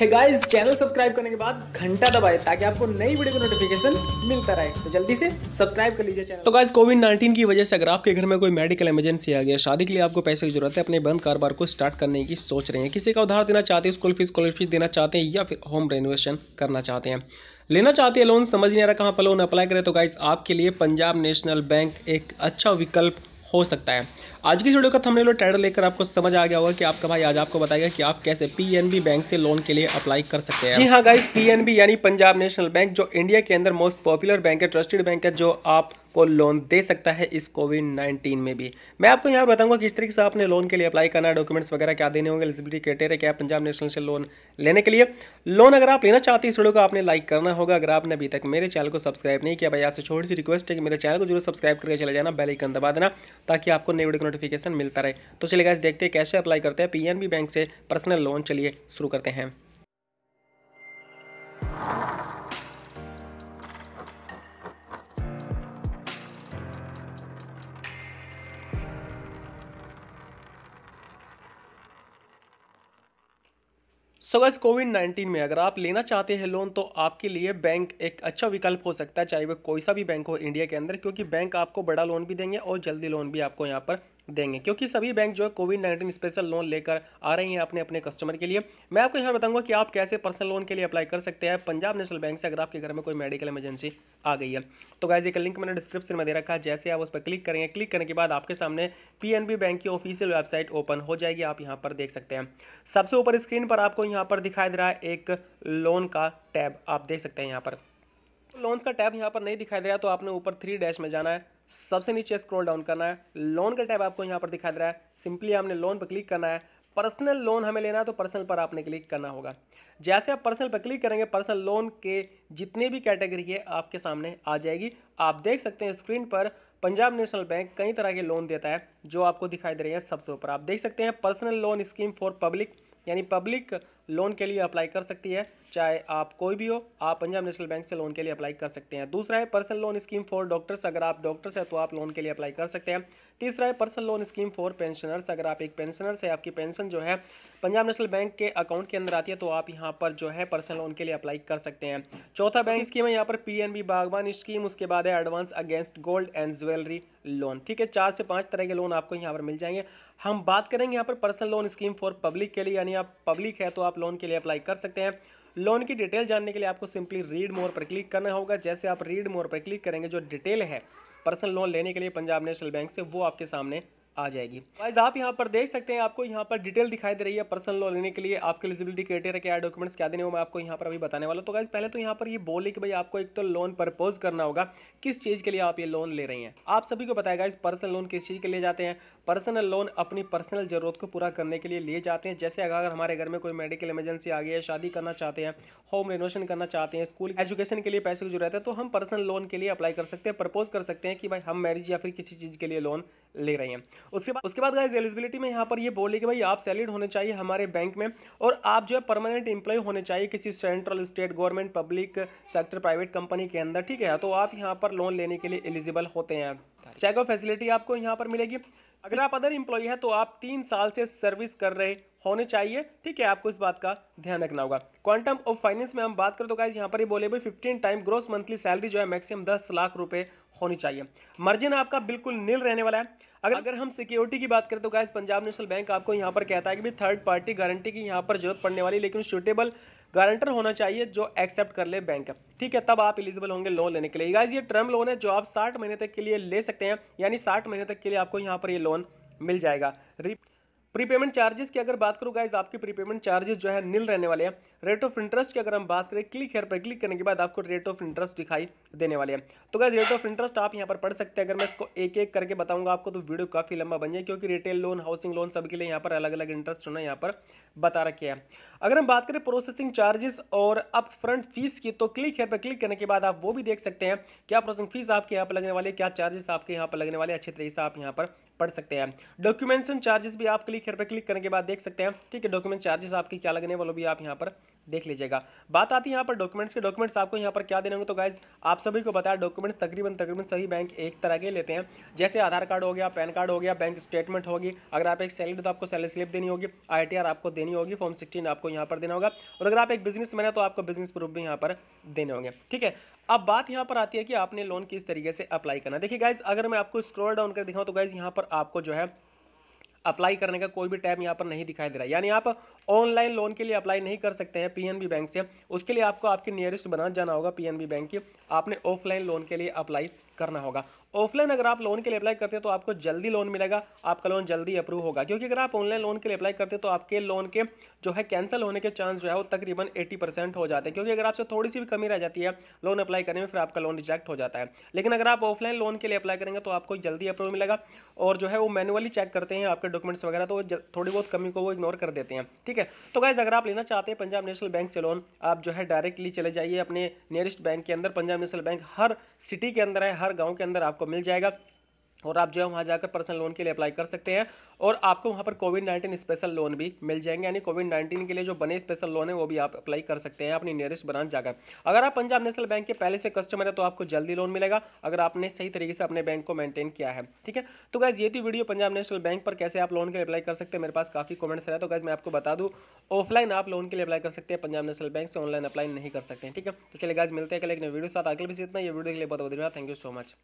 है guys channel subscribe करने के बाद घंटा दबाएँ ताकि आपको नई वीडियो का नोटिफिकेशन मिलता रहे। तो जल्दी से सब्सक्राइब कर लीजिए चैनल तो गाइस कोविड 19 की वजह से अगर आपके घर में कोई मेडिकल इमरजेंसी आ गया, शादी के लिए आपको पैसे की ज़रूरत है, अपने बंद कारोबार को स्टार्ट करने की सोच रहे हैं। किसी का उधार देना चाहते हैं स्कूल फ़ीस कॉलेज फ़ीस देना चाहते हैं या फिर होम रेनोवेशन करना चाहते हैं। लेना चाहते हैं लोन समझ नहीं आ रहा कहाँ पर लोन अप्लाई करें। तो गाइस आपके लिए पंजाब नेशनल बैंक एक अच्छा विकल्प हो सकता है। आज की वीडियो का थंबनेल और टाइटल लेकर आपको समझ आ गया होगा कि आपका भाई आज आपको बताएगा कि आप कैसे पीएनबी बैंक से लोन के लिए अप्लाई कर सकते हैं। जी हाँ गाइस पीएनबी यानी पंजाब नेशनल बैंक, जो इंडिया के अंदर मोस्ट पॉपुलर बैंक है ट्रस्टेड बैंक है, जो आप को लोन दे सकता है इस कोविड नाइन्टीन में भी। मैं आपको यहाँ बताऊँगा किस तरीके से आपने लोन के लिए अप्लाई करना है डॉक्यूमेंट्स वगैरह क्या देने होंगे एलिजिबिलिटी क्राइटेरिया क्या पंजाब नेशनल से लोन लेने के लिए। लोन अगर आप लेना चाहते हैं इस वीडियो को, आपने लाइक करना होगा। अगर आपने अभी तक मेरे चैनल को सब्सक्राइब नहीं किया, भाई आपसे छोटी सी रिक्वेस्ट है कि मेरे चैनल को ज़रूर सब्सक्राइब करके चले जाना बेल आइकन दबा देना, ताकि आपको नई वीडियो नोटिफिकेशन मिलता रहे। तो चलिए देखते हैं कैसे अप्लाई करते हैं। पीएनबी बैंक से पर्सनल लोन चलिए शुरू करते हैं। सो गैस कोविड नाइन्टीन में अगर आप लेना चाहते हैं लोन तो आपके लिए बैंक एक अच्छा विकल्प हो सकता है, चाहे वह कोई सा भी बैंक हो इंडिया के अंदर, क्योंकि बैंक आपको बड़ा लोन भी देंगे और जल्दी लोन भी आपको यहाँ पर देंगे, क्योंकि सभी बैंक जो है कोविड नाइन्टीन स्पेशल लोन लेकर आ रही हैं अपने अपने कस्टमर के लिए। मैं आपको यहाँ बताऊँगा कि आप कैसे पर्सनल लोन के लिए अप्लाई कर सकते हैं। पंजाब नेशनल बैंक से अगर आपके घर में कोई मेडिकल इमरजेंसी आ गई है। तो गाइज़ एक लिंक मैंने डिस्क्रिप्शन में दे रखा है, जैसे आप उस पर क्लिक करेंगे क्लिक करने के बाद आपके सामने पीएनबी बैंक की ऑफिशियल वेबसाइट ओपन हो जाएगी, आप यहाँ पर देख सकते हैं। सबसे ऊपर स्क्रीन पर आपको यहाँ पर दिखाई दे रहा है एक लोन का टैब आप देख सकते हैं यहाँ पर। लोन्स का टैब यहाँ पर नहीं दिखाई दे रहा तो आपने ऊपर थ्री डैश में जाना है। सबसे नीचे स्क्रॉल डाउन करना है। लोन का टैब आपको यहाँ पर दिखाई दे रहा है। सिंपली आपने लोन पर क्लिक करना है। पर्सनल लोन हमें लेना है तो पर्सनल पर आपने क्लिक करना होगा। जैसे आप पर्सनल पर क्लिक करेंगे पर्सनल लोन के जितने भी कैटेगरी है, आपके सामने आ जाएगी। आप देख सकते हैं स्क्रीन पर पंजाब नेशनल बैंक कई तरह के लोन देता है, जो आपको दिखाई दे रही है सबसे ऊपर। आप देख सकते हैं personal loan scheme for public यानी पब्लिक लोन के लिए अप्लाई कर सकती है, चाहे आप कोई भी हो, आप पंजाब नेशनल बैंक से लोन के लिए अप्लाई कर सकते हैं। दूसरा है, personal loan scheme for doctors, अगर आप डॉक्टर्स हैं तो आप लोन के लिए अप्लाई कर सकते हैं। तीसरा है, personal loan scheme for pensioners, अगर आप एक पेंशनर से आपकी पेंशन जो है पंजाब नेशनल बैंक के अकाउंट के अंदर आती है तो आप यहाँ पर जो है पर्सनल लोन के लिए अप्लाई कर सकते हैं। चौथा बैंक स्कीम है, यहाँ पर पी बागवान स्कीम, उसके बाद है advance against gold and jewellery loan ठीक है, चार से पाँच तरह के लोन आपको यहाँ पर मिल जाएँगे। हम बात करेंगे यहाँ पर personal loan scheme for public के लिए, यानी आप पब्लिक है तो आप लोन के लिए अप्लाई कर सकते हैं। लोन की डिटेल जानने के लिए आपको सिंपली रीड मोर पर क्लिक करना होगा। जैसे आप रीड मोर पर क्लिक करेंगे, जो डिटेल है पर्सनल लोन लेने के लिए पंजाब नेशनल बैंक से, वो आपके सामने आ जाएगी। गाइस आप यहाँ पर देख सकते हैं, आपको यहाँ पर डिटेल दिखाई दे रही है पर्सनल लोन लेने के लिए। आपके एलिजिबिलिटी क्राइटेरिया क्या डॉक्यूमेंट्स क्या देने हो मैं आपको यहाँ पर अभी बताने वाला तो गाइस पहले तो यहाँ पर ये बोले कि भाई आपको एक तो लोन प्रपोज करना होगा, किस चीज़ के लिए आप ये लोन ले रही हैं। आप सभी को बताया गाइस पर्सनल लोन किस चीज़ के लिए जाते हैं? पर्सनल लोन अपनी पर्सनल ज़रूरत को पूरा करने के लिए लिए जाते हैं। जैसे अगर हमारे घर में कोई मेडिकल इमरजेंसी आ गई है, शादी करना चाहते हैं होम रेनोवेशन करना चाहते हैं स्कूल एजुकेशन के लिए पैसे की ज़रूरत है तो हम पर्सनल लोन के लिए अप्लाई कर सकते हैं प्रपोज कर सकते हैं कि भाई हम मैरिज या फिर किसी चीज़ के लिए लोन ले रहे हैं। उसके बाद उसके बाद गाइस एलिजिबिलिटी में यहाँ पर ये बोले कि भाई आप सैलरीड होने चाहिए हमारे बैंक में और आप जो है परमानेंट एम्प्लॉय होने चाहिए किसी central state government public sector private company के अंदर, ठीक है? तो आप यहाँ पर लोन लेने के लिए एलिजिबल होते हैं। चेक फैसिलिटी आपको यहाँ पर मिलेगी। अगर आप अदर इंप्लॉई है तो आप तीन साल से सर्विस कर रहे होने चाहिए। ठीक है, आपको इस बात का ध्यान रखना होगा। क्वांटम ऑफ़ फाइनेंस में हम बात करें तो गाइज़ यहाँ पर ही बोले भाई fifteen time gross monthly salary जो है मैक्सिमम दस लाख रुपए होनी चाहिए। मार्जिन आपका बिल्कुल नील रहने वाला है। अगर अगर हम सिक्योरिटी की बात करें तो गाइज़ पंजाब नेशनल बैंक आपको यहाँ पर कहता है कि भी थर्ड पार्टी गारंटी की यहाँ पर ज़रूरत पड़ने वाली, लेकिन सुटेबल गारंटर होना चाहिए जो एक्सेप्ट कर ले बैंक ठीक है, तब आप एलिजिबल होंगे लोन लेने के लिए। गाइज़ ये टर्म लोन है जो आप साठ महीने तक के लिए ले सकते हैं, यानी साठ महीने तक के लिए आपको यहाँ पर ये लोन मिल जाएगा। प्रीपेमेंट चार्जेस की अगर बात करूँ गाइज़ आपके प्रीपेमेंट चार्जेस जो है नील रहने वाले हैं। रेट ऑफ़ इंटरेस्ट की अगर हम बात करें क्लिक हेयर पर क्लिक करने के बाद आपको रेट ऑफ़ इंटरेस्ट दिखाई देने वाले हैं। तो गाइज़ रेट ऑफ़ इंटरेस्ट आप यहाँ पर पढ़ सकते हैं। अगर मैं इसको एक एक करके बताऊँगा, आपको तो वीडियो काफ़ी लंबा बन जाए क्योंकि रिटेल लोन हाउसिंग लोन सबके लिए यहाँ पर अलग अलग इंटरेस्ट होना यहाँ पर बता रखे हैं। अगर हम बात करें प्रोसेसिंग चार्जेस और अप फ्रंट फ़ीस की तो क्लिक है पर क्लिक करने के बाद आप वो भी देख सकते हैं, क्या प्रोसेसिंग फ़ीस आपके यहाँ पर लगने वाले क्या चार्जेस आपके यहाँ पर लगने वाले अच्छे तरीके से आप यहाँ पर पढ़ सकते हैं। डॉक्यूमेंटेशन चार्जेस भी आप क्लिक हेयर पर क्लिक करने के बाद देख सकते हैं, ठीक है डॉक्यूमेंट चार्जेस आपके क्या लगने वाले भी आप यहाँ पर देख लीजिएगा। बात आती है यहाँ पर डॉक्यूमेंट्स के। डॉक्यूमेंट्स आपको यहाँ पर क्या देने होंगे? तो गाइज़ आप सभी को बताया डॉक्यूमेंट्स तकरीबन तकरीबन सभी बैंक एक तरह के लेते हैं। जैसे आधार कार्ड हो गया, पैन कार्ड हो गया बैंक स्टेटमेंट होगी। अगर आप एक सैलरी तो आपको सैलरी स्लिप देनी होगी। आईटीआर आपको देनी होगी। फॉर्म सिक्सटीन आपको यहाँ पर देना होगा। और अगर आप एक बिज़नेस मैन है तो आपको बिज़नेस प्रूफ भी यहाँ पर देने होंगे। ठीक है? अब बात यहाँ पर आती है कि आपने लोन किस तरीके से अप्लाई करना देखिए गाइज़ अगर मैं आपको स्क्रॉल डाउन कर दिखाऊँ तो गाइज़ यहाँ पर आपको जो है अप्लाई करने का कोई भी टैब यहाँ पर नहीं दिखाई दे रहा। है यानी आप ऑनलाइन लोन के लिए अप्लाई नहीं कर सकते हैं पीएनबी बैंक से। उसके लिए आपको आपके नियरेस्ट बना जाना होगा पीएनबी बैंक की। आपने ऑफलाइन लोन के लिए अप्लाई करना होगा। ऑफलाइन अगर आप लोन के लिए अप्लाई करते हैं तो आपको जल्दी लोन मिलेगा, आपका लोन जल्दी अप्रूव होगा। क्योंकि अगर आप ऑनलाइन लोन के लिए अप्लाई करते हैं तो आपके लोन के जो है कैंसिल होने के चांस जो है वो तकरीबन 80 परसेंट हो जाते हैं। क्योंकि अगर आपसे थोड़ी सी भी कमी रह जाती है लोन अप्लाई करने में फिर आपका लोन रिजेक्ट हो जाता है। लेकिन अगर आप ऑफलाइन लोन के लिए अप्लाई करेंगे तो आपको जल्दी अप्रूव मिलेगा और जो है वो मैनुअली चेक करते हैं आपके डॉक्यूमेंट्स वगैरह तो थोड़ी बहुत कमी को वो इग्नोर कर देते हैं। ठीक है? तो गाइज़ अगर आप लेना चाहते हैं पंजाब नेशनल बैंक से लोन आप जो है डायरेक्टली चले जाइए अपने नियरेस्ट बैंक के अंदर। पंजाब नेशनल बैंक हर सिटी के अंदर है, हर गाँव के अंदर आपको मिल जाएगा और आप जो है वहाँ जाकर पर्सनल लोन के लिए अप्लाई कर सकते हैं और आपको वहाँ पर कोविड नाइन्टीन स्पेशल लोन भी मिल जाएँगे। यानी कोविड नाइन्टीन के लिए जो बने स्पेशल लोन है, वो भी आप अप्लाई कर सकते हैं अपनी नियरेस्ट ब्रांच जाकर। अगर आप पंजाब नेशनल बैंक के पहले से कस्टमर है तो आपको जल्दी लोन मिलेगा, अगर आपने सही तरीके से अपने बैंक को मेंटेन किया है। ठीक है? तो गैस ये थी वीडियो पंजाब नेशनल बैंक पर कैसे आप लोन के लिए अप्लाई कर सकते हैं। मेरे पास काफ़ी कमेंट्स रहे तो गैस मैं आपको बता दूँ ऑफलाइन आप लोन के लिए अप्लाई कर सकते हैं, पंजाब नेशनल बैंक से ऑनलाइन अप्लाई नहीं कर सकते ठीक है? तो चलिए गैस मिलते हैं कल एक वीडियो साथ। आगे भी इतना ये वीडियो के लिए बहुत बहुत धन्यवाद। Thank you so much